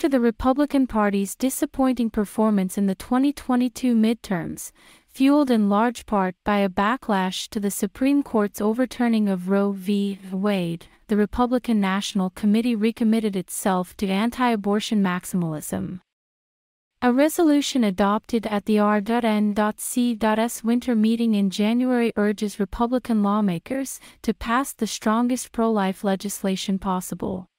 after the Republican Party's disappointing performance in the 2022 midterms, fueled in large part by a backlash to the Supreme Court's overturning of Roe v. Wade, the Republican National Committee recommitted itself to anti abortion maximalism. A resolution adopted at the R.N.C.S. winter meeting in January urges Republican lawmakers to pass the strongest pro life legislation possible.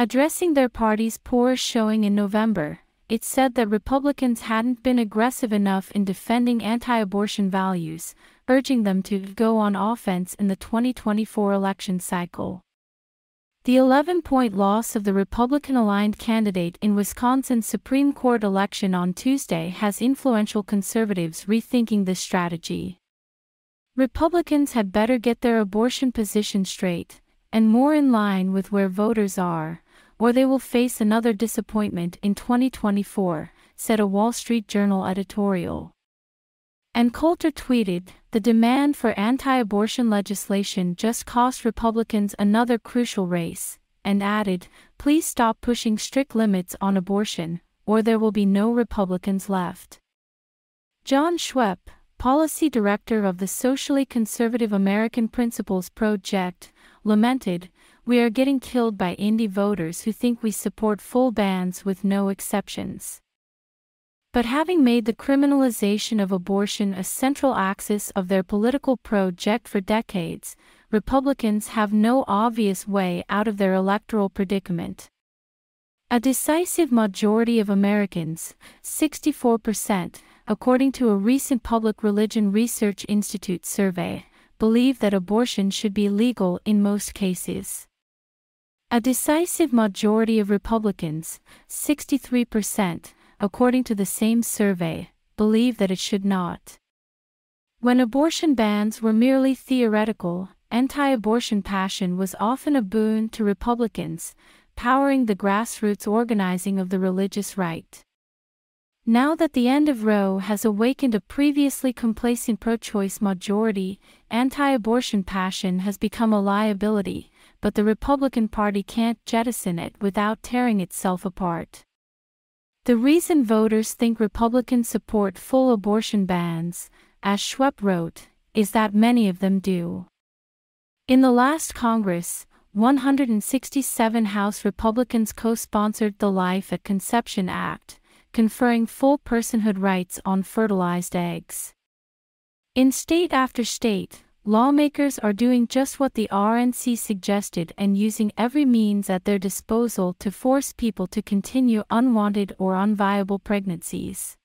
Addressing their party's poor showing in November, it said that Republicans hadn't been aggressive enough in defending anti abortion values, urging them to go on offense in the 2024 election cycle. The 11 point loss of the Republican aligned candidate in Wisconsin's Supreme Court election on Tuesday has influential conservatives rethinking this strategy. Republicans had better get their abortion position straight, and more in line with where voters are, or they will face another disappointment in 2024, said a Wall Street Journal editorial. Ann Coulter tweeted, the demand for anti-abortion legislation just cost Republicans another crucial race, and added, please stop pushing strict limits on abortion, or there will be no Republicans left. John Schweppe, policy director of the socially conservative American Principles Project, lamented, we are getting killed by indie voters who think we support full bans with no exceptions. But having made the criminalization of abortion a central axis of their political project for decades, Republicans have no obvious way out of their electoral predicament. A decisive majority of Americans, 64%, according to a recent Public Religion Research Institute survey, believe that abortion should be legal in most cases. A decisive majority of Republicans, 63%, according to the same survey, believe that it should not. When abortion bans were merely theoretical, anti abortion passion was often a boon to Republicans, powering the grassroots organizing of the religious right. Now that the end of Roe has awakened a previously complacent pro choice majority, anti abortion passion has become a liability, but the Republican Party can't jettison it without tearing itself apart. The reason voters think Republicans support full abortion bans, as Schweppe wrote, is that many of them do. In the last Congress, 167 House Republicans co sponsored the Life at Conception Act, conferring full personhood rights on fertilized eggs. In state after state, Lawmakers are doing just what the RNC suggested and using every means at their disposal to force people to continue unwanted or unviable pregnancies.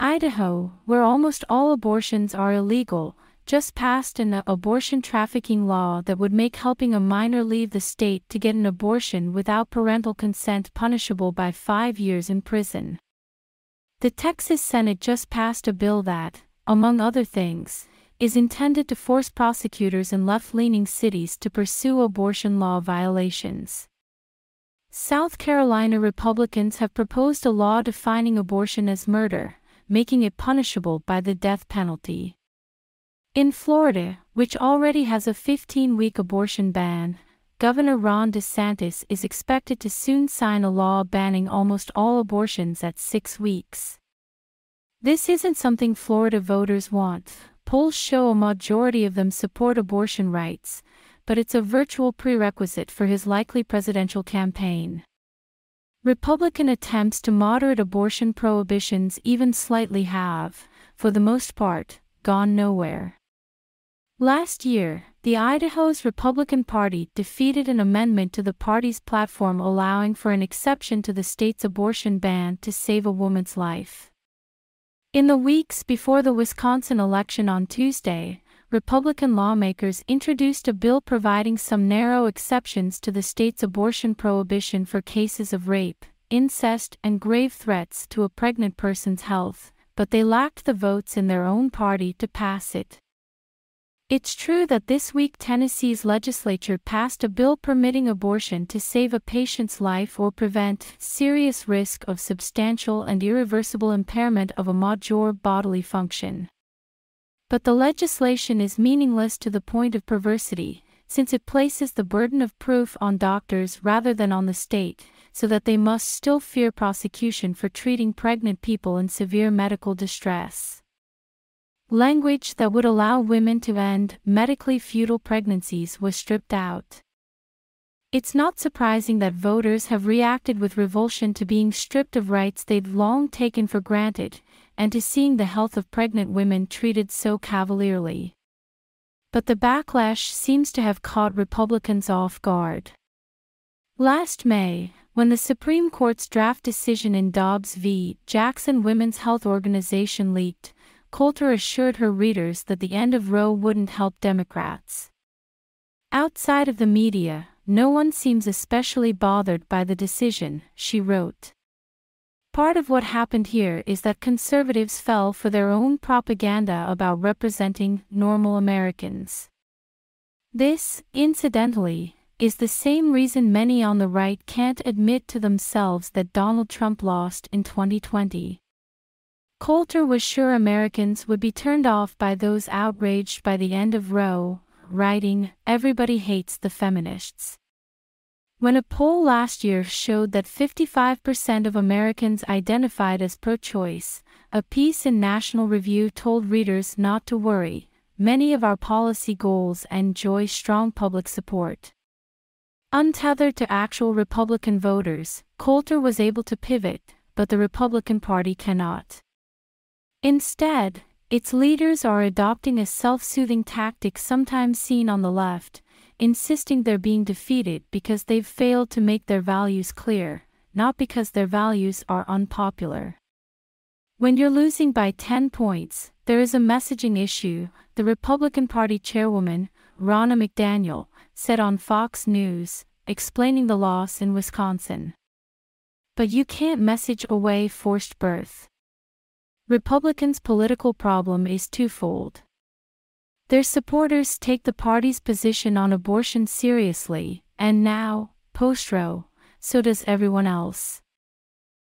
Idaho, where almost all abortions are illegal, just passed an abortion trafficking law that would make helping a minor leave the state to get an abortion without parental consent punishable by five years in prison. The Texas Senate just passed a bill that, among other things, is intended to force prosecutors in left leaning cities to pursue abortion law violations. South Carolina Republicans have proposed a law defining abortion as murder, making it punishable by the death penalty. In Florida, which already has a 15 week abortion ban, Governor Ron DeSantis is expected to soon sign a law banning almost all abortions at six weeks. This isn't something Florida voters want, Polls show a majority of them support abortion rights, but it's a virtual prerequisite for his likely presidential campaign. Republican attempts to moderate abortion prohibitions even slightly have, for the most part, gone nowhere. Last year, the Idaho's Republican Party defeated an amendment to the party's platform allowing for an exception to the state's abortion ban to save a woman's life. In the weeks before the Wisconsin election on Tuesday, Republican lawmakers introduced a bill providing some narrow exceptions to the state's abortion prohibition for cases of rape, incest, and grave threats to a pregnant person's health, but they lacked the votes in their own party to pass it. It's true that this week Tennessee's legislature passed a bill permitting abortion to save a patient's life or prevent serious risk of substantial and irreversible impairment of a major bodily function. But the legislation is meaningless to the point of perversity, since it places the burden of proof on doctors rather than on the state, so that they must still fear prosecution for treating pregnant people in severe medical distress. Language that would allow women to end medically futile pregnancies was stripped out. It's not surprising that voters have reacted with revulsion to being stripped of rights they'd long taken for granted, and to seeing the health of pregnant women treated so cavalierly. But the backlash seems to have caught Republicans off guard. Last May, when the Supreme Court's draft decision in Dobbs v. Jackson Women's Health Organization leaked, Coulter assured her readers that the end of Roe wouldn't help Democrats. Outside of the media, no one seems especially bothered by the decision, she wrote. Part of what happened here is that conservatives fell for their own propaganda about representing normal Americans. This, incidentally, is the same reason many on the right can't admit to themselves that Donald Trump lost in 2020. Coulter was sure Americans would be turned off by those outraged by the end of Roe, writing, Everybody hates the feminists. When a poll last year showed that 55% of Americans identified as pro choice, a piece in National Review told readers not to worry, many of our policy goals enjoy strong public support. Untethered to actual Republican voters, Coulter was able to pivot, but the Republican Party cannot. Instead, its leaders are adopting a self-soothing tactic sometimes seen on the left, insisting they're being defeated because they've failed to make their values clear, not because their values are unpopular. When you're losing by 10 points, there is a messaging issue, the Republican Party chairwoman, Ronna McDaniel, said on Fox News, explaining the loss in Wisconsin. But you can't message away forced birth. Republicans' political problem is twofold. Their supporters take the party's position on abortion seriously, and now, post Roe, so does everyone else.